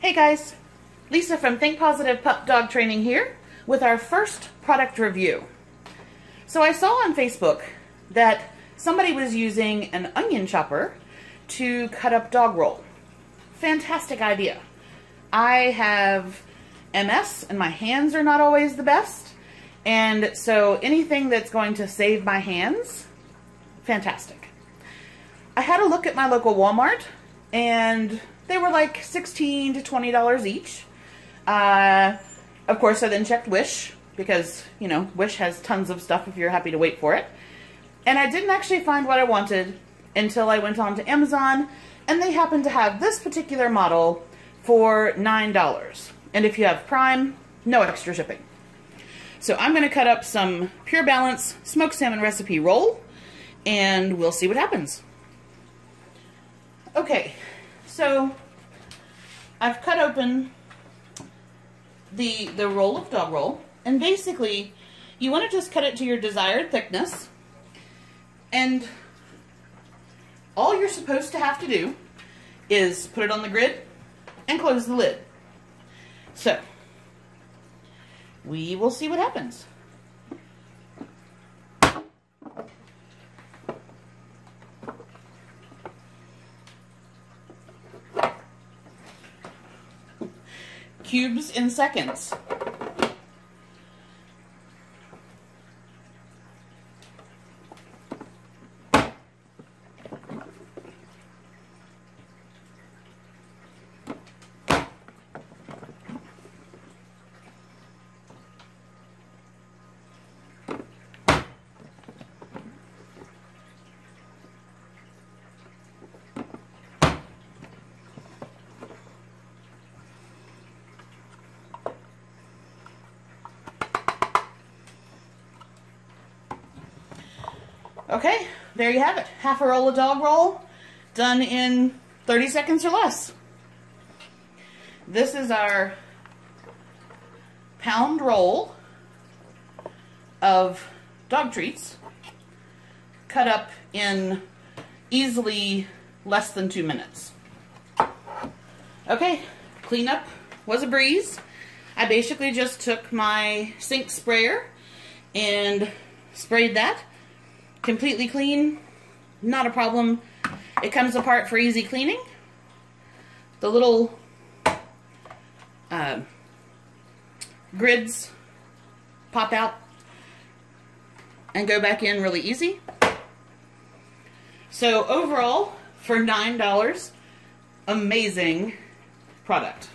Hey guys, Lisa from Think Pawsitive Pup Dog Training here with our first product review. So I saw on Facebook that somebody was using an onion chopper to cut up dog roll. Fantastic idea. I have MS and my hands are not always the best. And so anything that's going to save my hands, fantastic. I had a look at my local Walmart and they were like 16 to $20 each. Uh, of course, I then checked Wish because, you know, Wish has tons of stuff if you're happy to wait for it. And I didn't actually find what I wanted until I went on to Amazon and they happened to have this particular model for $9. And if you have Prime, no extra shipping. So I'm going to cut up some Pure Balance smoked salmon recipe roll and we'll see what happens. Okay, so I've cut open the, the roll of dog roll and basically you want to just cut it to your desired thickness and all you're supposed to have to do is put it on the grid and close the lid. So, we will see what happens. Cubes in seconds. Okay, there you have it. Half a roll of dog roll done in 30 seconds or less. This is our pound roll of dog treats cut up in easily less than two minutes. Okay, cleanup was a breeze. I basically just took my sink sprayer and sprayed that completely clean, not a problem. It comes apart for easy cleaning. The little uh, grids pop out and go back in really easy. So overall, for $9, amazing product.